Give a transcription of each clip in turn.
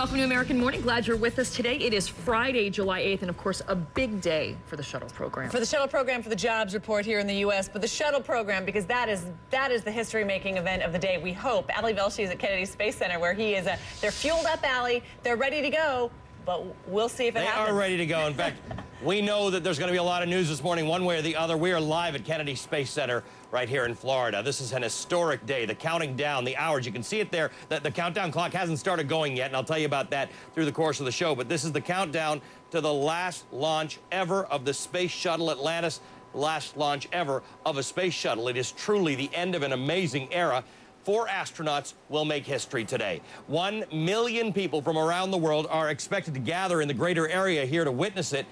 Welcome to American Morning. Glad you're with us today. It is Friday, July 8th, and of course, a big day for the shuttle program. For the shuttle program, for the jobs report here in the U.S., but the shuttle program, because that is that is the history-making event of the day, we hope. Ali Velshi is at Kennedy Space Center, where he is. A, they're fueled up, Ali. They're ready to go, but we'll see if it they happens. They are ready to go. In fact, we know that there's going to be a lot of news this morning, one way or the other. We are live at Kennedy Space Center right here in Florida. This is an historic day. The counting down, the hours, you can see it there. The, the countdown clock hasn't started going yet, and I'll tell you about that through the course of the show. But this is the countdown to the last launch ever of the Space Shuttle Atlantis, last launch ever of a space shuttle. It is truly the end of an amazing era. Four astronauts will make history today. One million people from around the world are expected to gather in the greater area here to witness it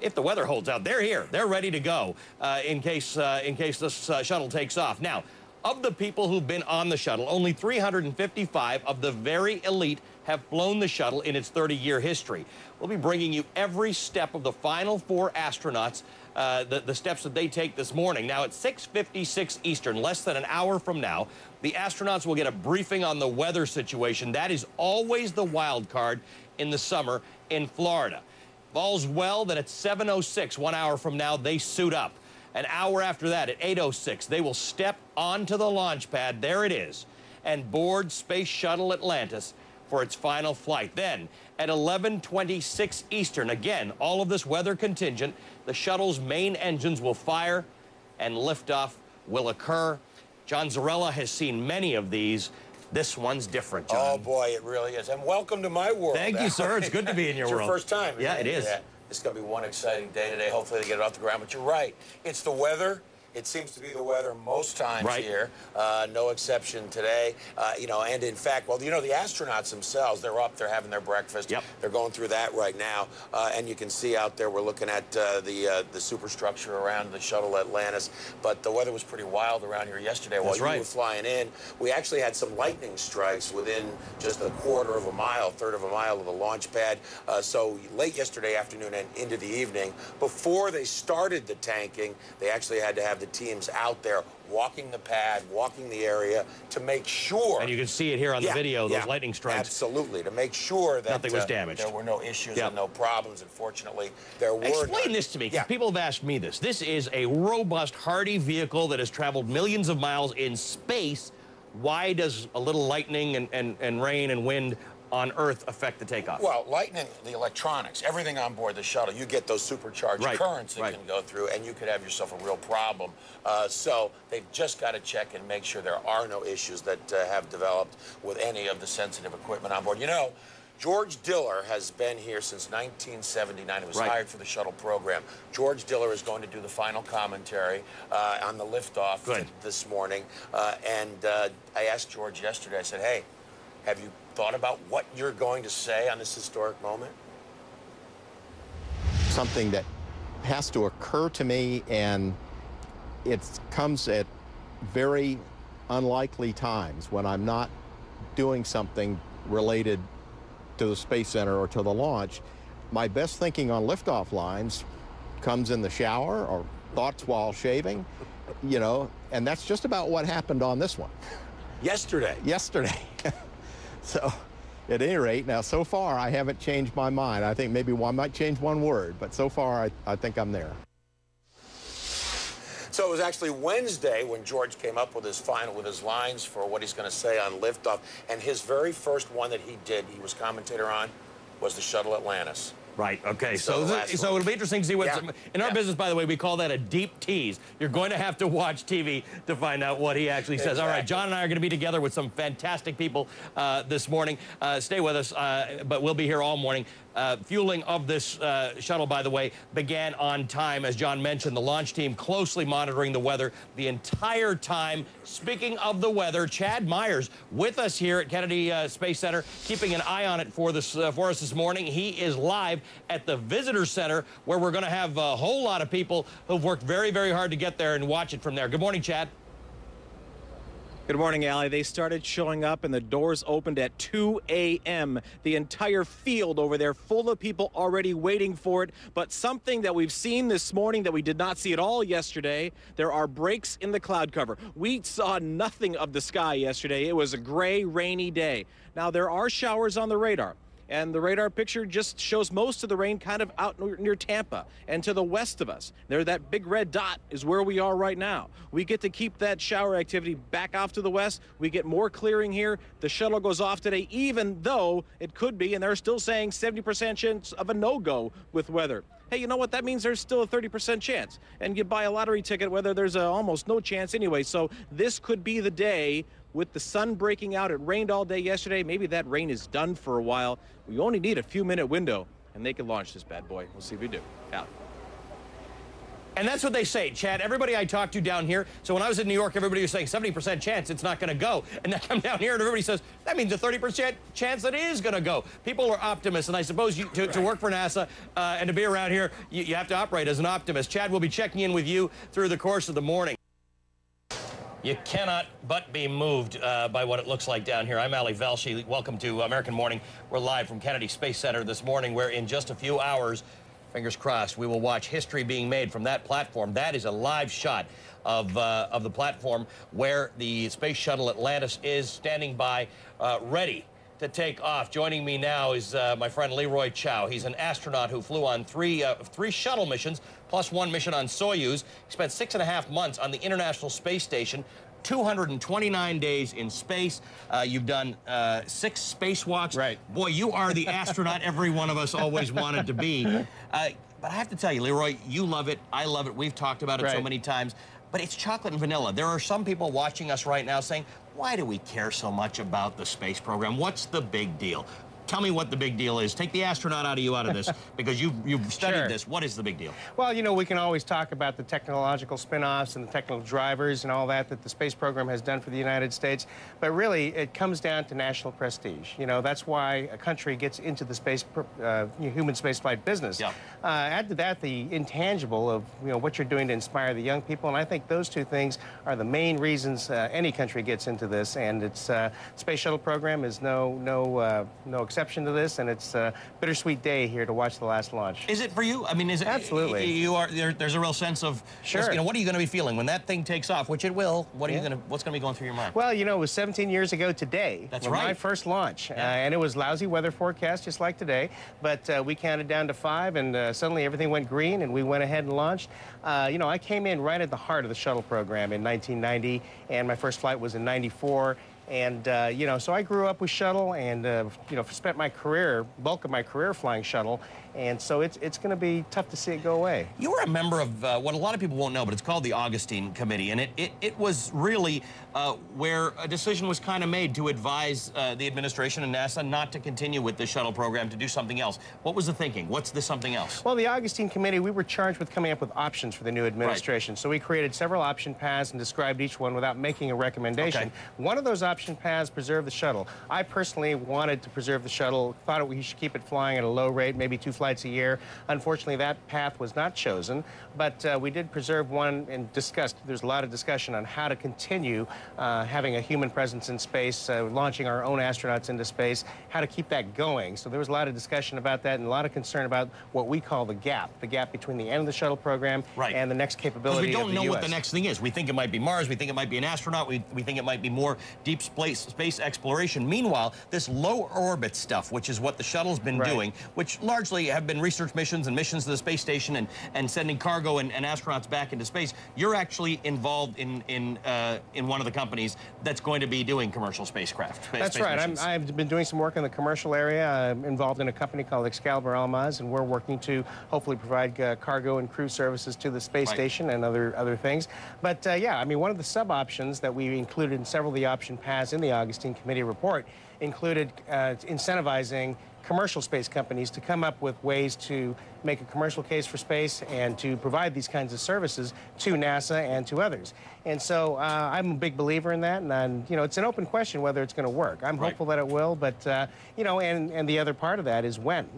if the weather holds out, they're here. They're ready to go uh, in case uh, in case this uh, shuttle takes off. Now, of the people who've been on the shuttle, only 355 of the very elite have flown the shuttle in its 30-year history. We'll be bringing you every step of the final four astronauts, uh, the, the steps that they take this morning. Now, at 6.56 Eastern, less than an hour from now, the astronauts will get a briefing on the weather situation. That is always the wild card in the summer in Florida. All's well, then at 7.06, one hour from now, they suit up. An hour after that, at 8.06, they will step onto the launch pad, there it is, and board Space Shuttle Atlantis for its final flight. Then, at 11.26 Eastern, again, all of this weather contingent, the shuttle's main engines will fire and liftoff will occur. John Zarrella has seen many of these. This one's different, oh, John. Oh, boy, it really is. And welcome to my world. Thank you, sir. It's good to be in your it's world. your first time. Yeah, it is. Yeah. It's going to be one exciting day today. Hopefully they get it off the ground. But you're right. It's the weather. It seems to be the weather most times right. here. Uh, no exception today. Uh, you know, and in fact, well, you know, the astronauts themselves, they're up, they're having their breakfast. Yep. They're going through that right now. Uh, and you can see out there, we're looking at uh, the uh, the superstructure around the shuttle Atlantis. But the weather was pretty wild around here yesterday That's while right. you were flying in. We actually had some lightning strikes within just a quarter of a mile, third of a mile of the launch pad. Uh, so late yesterday afternoon and into the evening, before they started the tanking, they actually had to have the teams out there walking the pad, walking the area to make sure. And you can see it here on yeah, the video, those yeah, lightning strikes. Absolutely, to make sure that Nothing was uh, damaged. there were no issues Yep. and no problems. Unfortunately, there were Explain none. this to me, because Yeah. people have asked me this. This is a robust, hardy vehicle that has traveled millions of miles in space. Why does a little lightning and, and, and rain and wind on Earth affect the takeoff? Well, lightning, the electronics, everything on board the shuttle, you get those supercharged Right, currents that right. can go through, and you could have yourself a real problem. Uh, so they've just got to check and make sure there are no issues that uh, have developed with any of the sensitive equipment on board. You know, George Diller has been here since 1979. He was Right. hired for the shuttle program. George Diller is going to do the final commentary uh, on the liftoff Good. this morning. Uh, and uh, I asked George yesterday, I said, hey, have you thought about what you're going to say on this historic moment? something that has to occur to me and it comes at very unlikely times when I'm not doing something related to the Space Center or to the launch. My best thinking on liftoff lines comes in the shower or thoughts while shaving, you know, and that's just about what happened on this one Yesterday. yesterday. so, at any rate, now so far I haven't changed my mind. I think maybe I might change one word, but so far I, I think I'm there. So it was actually Wednesday when George came up with his final, with his lines for what he's going to say on liftoff. And his very first one that he did, he was commentator on, was the Shuttle Atlantis. Right. Okay. So So, the so it'll be interesting to see what's Yeah. in our Yeah. business. By the way, we call that a deep tease. You're going to have to watch TV to find out what he actually says. All right. John and I are going to be together with some fantastic people uh, this morning. Uh, stay with us, uh, but we'll be here all morning. Uh, fueling of this uh, shuttle, by the way, began on time, as John mentioned. The launch team closely monitoring the weather the entire time. Speaking of the weather, Chad Myers with us here at Kennedy uh, Space Center, keeping an eye on it for this uh, for us this morning. He is live at the Visitor Center, where we're going to have a whole lot of people who've worked very, very hard to get there and watch it from there. Good morning, Chad. Good morning, Ali. They started showing up and the doors opened at 2 a.m. The entire field over there full of people already waiting for it. But something that we've seen this morning that we did not see at all yesterday, there are breaks in the cloud cover. We saw nothing of the sky yesterday. It was a gray, rainy day. Now, there are showers on the radar and the radar picture just shows most of the rain kind of out near Tampa and to the west of us. There, that big red dot is where we are right now. We get to keep that shower activity back off to the west. We get more clearing here. The shuttle goes off today, even though it could be, and they're still saying 70% chance of a no-go with weather hey, you know what? That means there's still a 30% chance. And you buy a lottery ticket whether there's a almost no chance anyway. So this could be the day with the sun breaking out. It rained all day yesterday. Maybe that rain is done for a while. We only need a few minute window and they can launch this bad boy. We'll see if we do. Out. And that's what they say, Chad. Everybody I talked to down here. So when I was in New York, everybody was saying 70% chance it's not going to go. And then I come down here and everybody says, that means a 30% chance it is going to go. People are optimists. And I suppose you, to, to, work for NASA uh, and to be around here, you, you have to operate as an optimist. Chad, we'll be checking in with you through the course of the morning. You cannot but be moved uh, by what it looks like down here. I'm Ali Velshi. Welcome to American Morning. We're live from Kennedy Space Center this morning, where in just a few hours, fingers crossed, we will watch history being made from that platform. That is a live shot of, uh, of the platform where the Space Shuttle Atlantis is standing by, uh, ready to take off. Joining me now is uh, my friend Leroy Chiao. He's an astronaut who flew on three, uh, three shuttle missions plus one mission on Soyuz. He spent six and a half months on the International Space Station. 229 days in space. Uh, you've done uh, six spacewalks. Right. Boy, you are the astronaut every one of us always wanted to be. Uh, but I have to tell you, Leroy, you love it. I love it. We've talked about it right. so many times. But it's chocolate and vanilla. There are some people watching us right now saying, why do we care so much about the space program? What's the big deal? Tell me what the big deal is. Take the astronaut out of you out of this because you've, you've studied sure. this. What is the big deal? Well, you know, we can always talk about the technological spin-offs and the technical drivers and all that that the space program has done for the United States. But really, it comes down to national prestige. You know, that's why a country gets into the space, uh, human spaceflight business. Yeah. Uh, add to that the intangible of, you know, what you're doing to inspire the young people. And I think those two things are the main reasons uh, any country gets into this. And its uh, space shuttle program is no, no, uh, no exception exception to this, and it's a bittersweet day here to watch the last launch. Is it for you? I mean, is it? Absolutely. You are. There, there's a real sense of. Sure. You know, what are you going to be feeling when that thing takes off? Which it will. What are yeah. you going to? What's going to be going through your mind? Well, you know, it was 17 years ago today. That's right. My first launch, yeah. uh, and it was lousy weather forecast, just like today. But uh, we counted down to five, and uh, suddenly everything went green, and we went ahead and launched. Uh, you know, I came in right at the heart of the shuttle program in 1990, and my first flight was in 94. And, uh, you know, so I grew up with shuttle and, uh, you know, spent my career, bulk of my career flying shuttle. And so it's, it's going to be tough to see it go away. You were a member of uh, what a lot of people won't know, but it's called the Augustine Committee. And it, it, it was really uh, where a decision was kind of made to advise uh, the administration and NASA not to continue with the shuttle program, to do something else. What was the thinking? What's the something else? Well, the Augustine Committee, we were charged with coming up with options for the new administration. Right. So we created several option paths and described each one without making a recommendation. Okay. One of those option paths preserved the shuttle. I personally wanted to preserve the shuttle, thought we should keep it flying at a low rate, maybe two flights a year. Unfortunately, that path was not chosen, but uh, we did preserve one and discussed. There's a lot of discussion on how to continue uh, having a human presence in space, uh, launching our own astronauts into space, how to keep that going. So there was a lot of discussion about that and a lot of concern about what we call the gap, the gap between the end of the shuttle program right. and the next capability we don't know US. what the next thing is. We think it might be Mars, we think it might be an astronaut, we, we think it might be more deep space, space exploration. Meanwhile, this low orbit stuff, which is what the shuttle's been right. doing, which largely have been research missions and missions to the space station and, and sending cargo and, and astronauts back into space, you're actually involved in, in, uh, in one of the companies that's going to be doing commercial spacecraft. That's space right. i have been doing some work in the commercial area. I'm involved in a company called Excalibur Almaz, and we're working to hopefully provide uh, cargo and crew services to the space right. station and other, other things. But uh, yeah, I mean, one of the sub-options that we included in several of the option paths in the Augustine Committee report included uh, incentivizing commercial space companies to come up with ways to make a commercial case for space and to provide these kinds of services to NASA and to others. And so uh, I'm a big believer in that, and, I'm, you know, it's an open question whether it's going to work. I'm right. hopeful that it will, but, uh, you know, and, and the other part of that is when.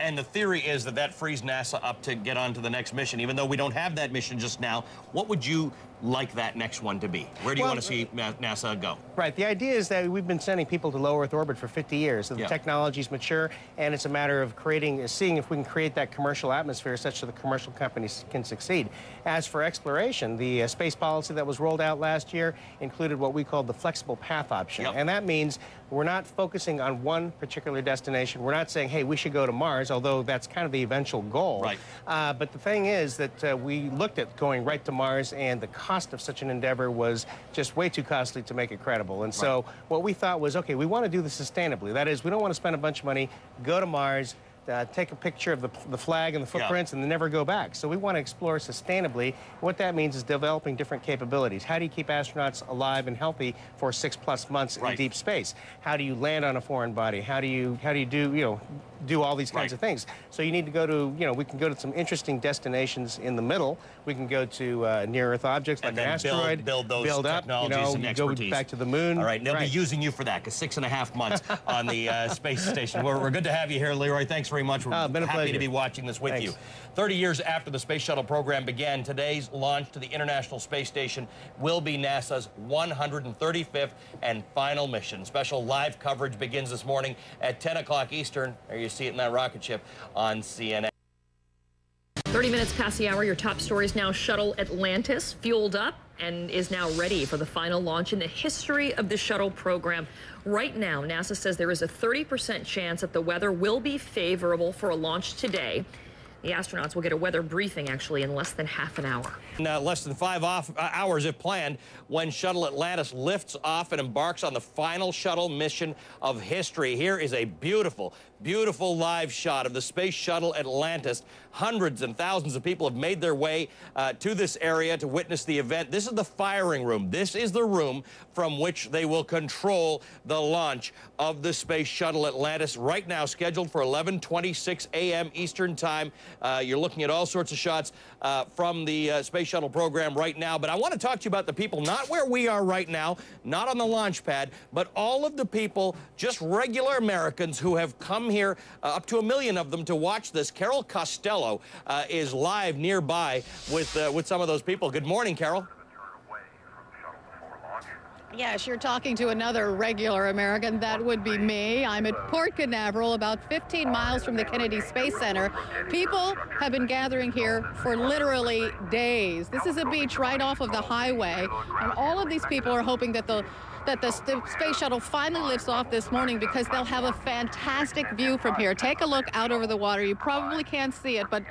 And the theory is that that frees NASA up to get on to the next mission. Even though we don't have that mission just now, what would you like that next one to be? Where do you Well, want to see Ma- NASA go? Right. The idea is that we've been sending people to low Earth orbit for 50 years. So the Yeah. technology's mature, and it's a matter of creating, seeing if we can create that commercial atmosphere such that the commercial companies can succeed. As for exploration, the uh, space policy that was rolled out last year included what we called the flexible path option, Yep. and that means we're not focusing on one particular destination. We're not saying, hey, we should go to Mars, although that's kind of the eventual goal. Right. Uh, but the thing is that uh, we looked at going right to Mars, and the cost of such an endeavor was just way too costly to make it credible. And so what we thought was, okay, we want to do this sustainably. That is, we don't want to spend a bunch of money, go to Mars, uh, take a picture of the, the flag and the footprints and then never go back. So we want to explore sustainably. What that means is developing different capabilities. How do you keep astronauts alive and healthy for six plus months Right. in deep space? How do you land on a foreign body? How do you how do you do you know do all these kinds Right. of things? So you need to go to you know we can go to some interesting destinations in the middle. We can go to uh, near Earth objects like an asteroid, build, build those build up, technologies you know, and you go back to the moon. All right, and they'll Right. be using you for that because six and a half months on the uh, space station. We're, we're good to have you here, Leroy. Thanks very much. We're ah, been a happy to be watching this with Thanks. you. 30 years after the space shuttle program began, today's launch to the International Space Station will be NASA's 135th and final mission. Special live coverage begins this morning at 10 o'clock Eastern. There you see it in that rocket ship on CNN. 30 minutes past the hour, your top stories now. Shuttle Atlantis fueled up and is now ready for the final launch in the history of the shuttle program. Right now, NASA says there is a 30% chance that the weather will be favorable for a launch today. The astronauts will get a weather briefing actually in less than half an hour. In uh, less than five off, uh, hours, if planned, when Shuttle Atlantis lifts off and embarks on the final shuttle mission of history. Here is a beautiful, beautiful live shot of the Space Shuttle Atlantis. Hundreds and thousands of people have made their way uh, to this area to witness the event. This is the firing room. This is the room from which they will control the launch of the Space Shuttle Atlantis. Right now, scheduled for 11:26 a.m. Eastern Time. Uh, you're looking at all sorts of shots uh, from the uh, Space Shuttle program right now. But I want to talk to you about the people, not where we are right now, not on the launch pad, but all of the people, just regular Americans who have come here, uh, up to a million of them, to watch this. Carol Costello uh, is live nearby with uh, with some of those people. Good morning, Carol. Yes, you're talking to another regular American. That would be me. I'm at Port Canaveral, about 15 miles from the Kennedy Space Center. People have been gathering here for literally days. This is a beach right off of the highway, and all of these people are hoping that the that the space shuttle finally lifts off this morning because they'll have a fantastic view from here. Take a look out over the water. You probably can't see it, but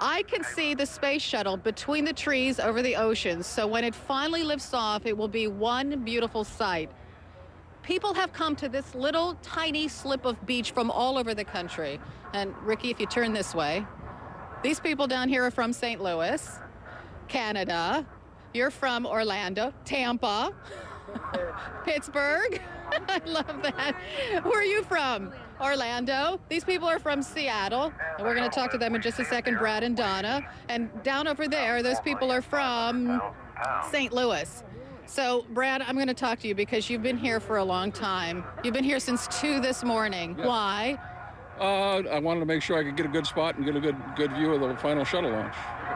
I can see the space shuttle between the trees over the ocean. So when it finally lifts off, it will be one beautiful sight. People have come to this little tiny slip of beach from all over the country. And Ricky, if you turn this way, these people down here are from St. Louis, Canada. You're from Orlando, Tampa, Pittsburgh. I love that. Where are you from? Orlando. These people are from Seattle. And we're going to talk to them in just a second, Brad and Donna. And down over there, those people are from St. Louis. So, Brad, I'm going to talk to you because you've been here for a long time. You've been here since 2 this morning. Why? Uh, I wanted to make sure I could get a good spot and get a good good view of the final shuttle launch.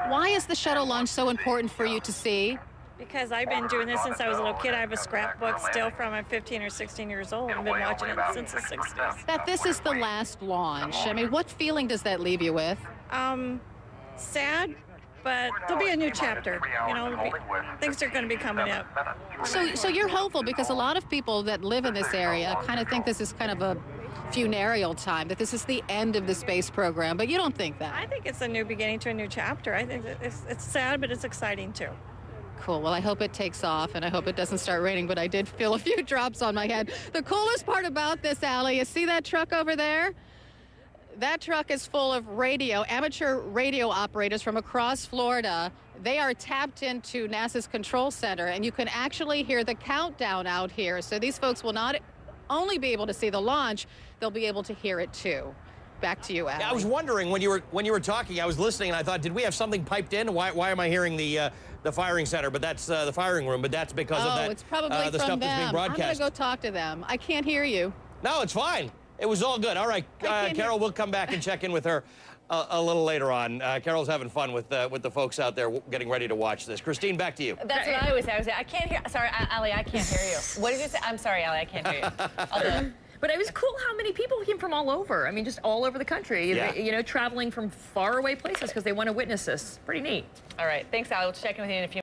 Why is the shuttle launch so important for you to see? Because I've been doing this since I was a little kid. I have a scrapbook still from I'm 15 or 16 years old. I've been watching it since the 60s. That this is the last launch. I mean, what feeling does that leave you with? Um, sad, but there'll be a new chapter. You know, be- things are going to be coming up. So, so you're hopeful because a lot of people that live in this area kind of think this is kind of a funereal time, that this is the end of the space program, but you don't think that. I think it's a new beginning to a new chapter. I think it's, it's sad, but it's exciting too. Cool. Well, I hope it takes off and I hope it doesn't start raining, but I did feel a few drops on my head. The coolest part about this, Ali, you see that truck over there? That truck is full of radio, amateur radio operators from across Florida. They are tapped into NASA's control center, and you can actually hear the countdown out here. So these folks will not only be able to see the launch, they'll be able to hear it too. Back to you. Yeah, I was wondering when you were when you were talking. I was listening, and I thought, did we have something piped in? Why, why am I hearing the uh, the firing center? But that's uh, the firing room. But that's because oh, of that. it's probably uh, the from stuff them. that's being I'm going to go talk to them. I can't hear you. No, it's fine. It was all good. All right, uh, Carol, we'll come back and check in with her a, a little later on. Uh, Carol's having fun with uh, with the folks out there w- getting ready to watch this. Christine, back to you. That's what I always say. I was I can't hear. Sorry, A- Ali, I can't hear you. What did you say? I'm sorry, Ali, I can't hear you. I'll do it. But it was cool how many people came from all over. I mean, just all over the country. Yeah. You know, traveling from faraway places because they want to witness this. Pretty neat. All right. Thanks, Ali. We'll check in with you in a few